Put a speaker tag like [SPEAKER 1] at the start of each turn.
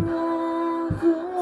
[SPEAKER 1] love.